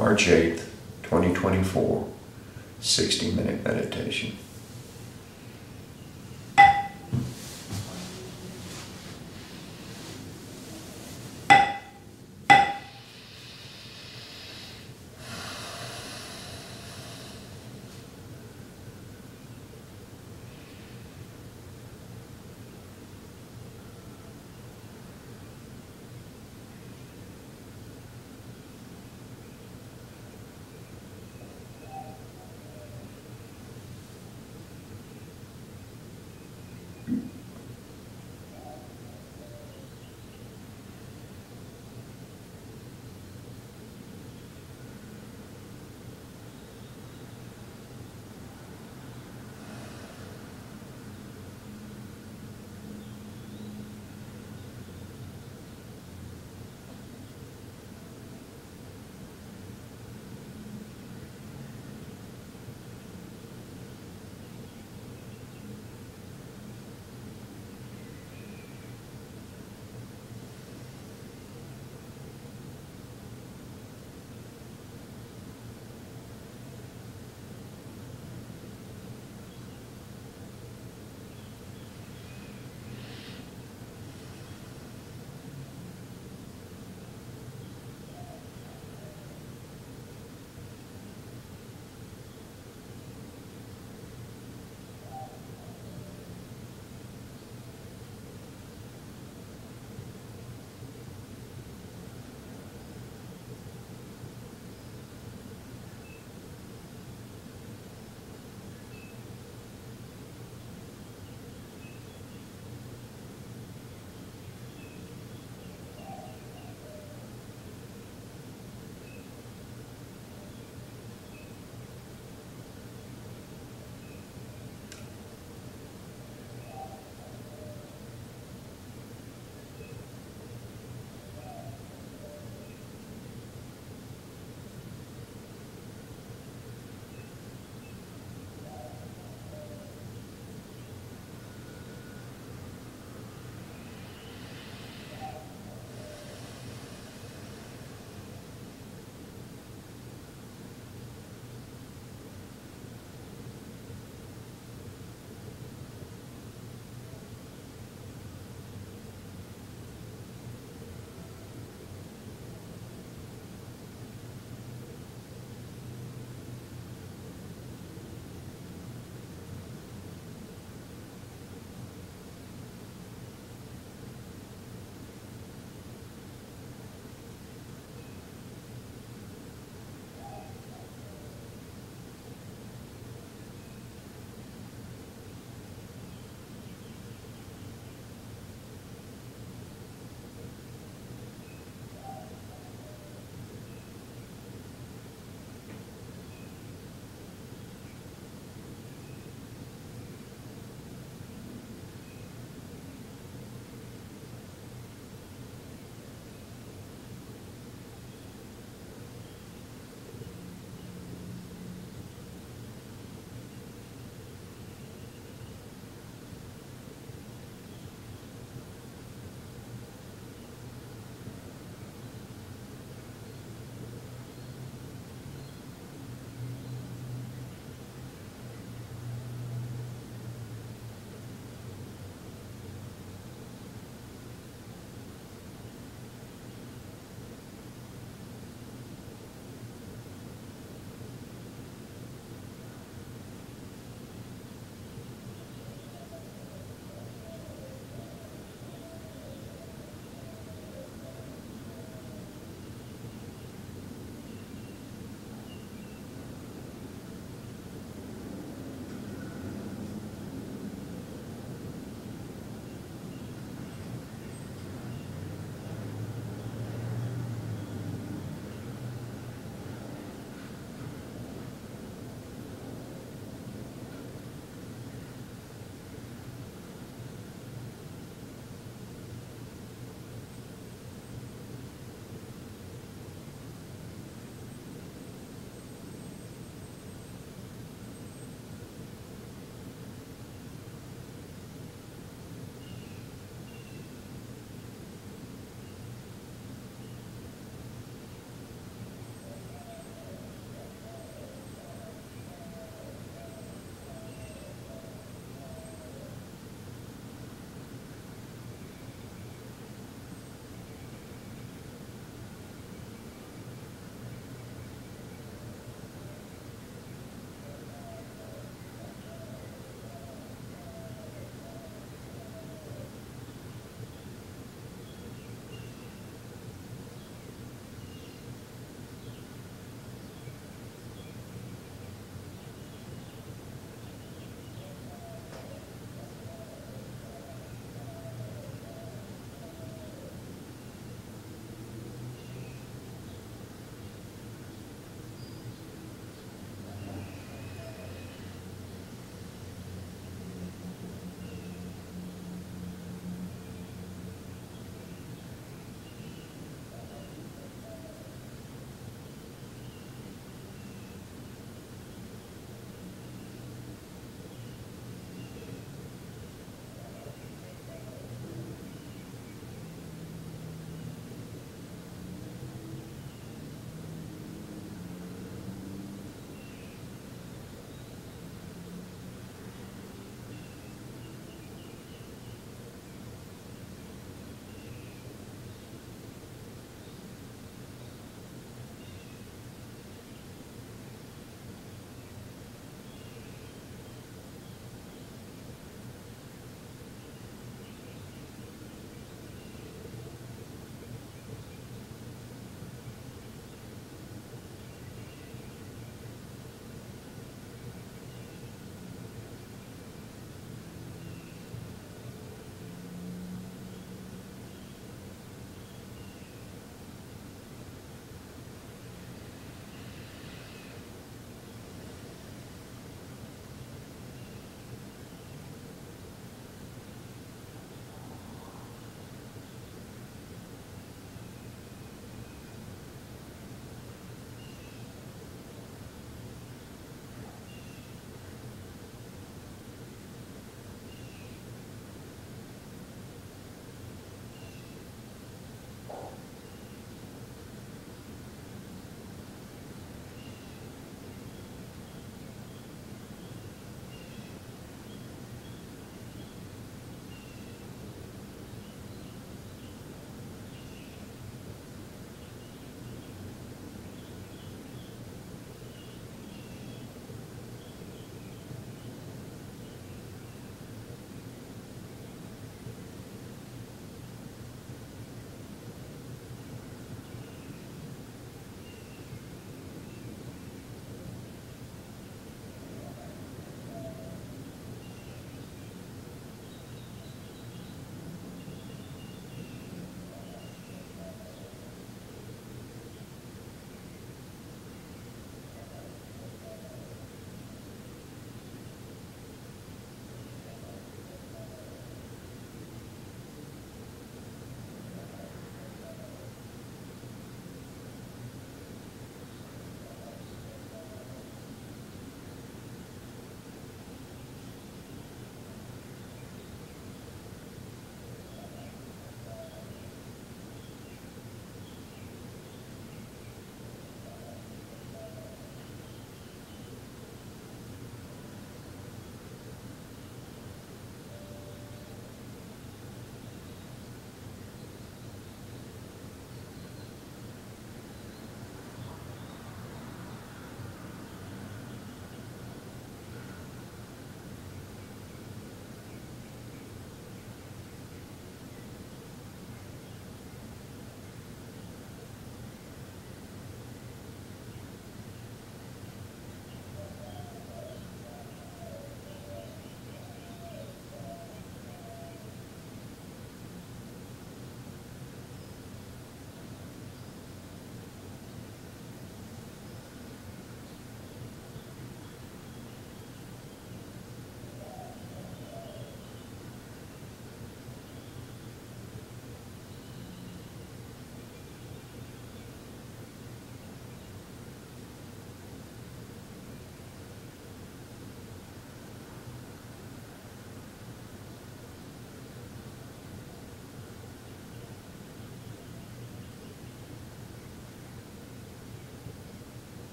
March 8th, 2024, 60 minute meditation.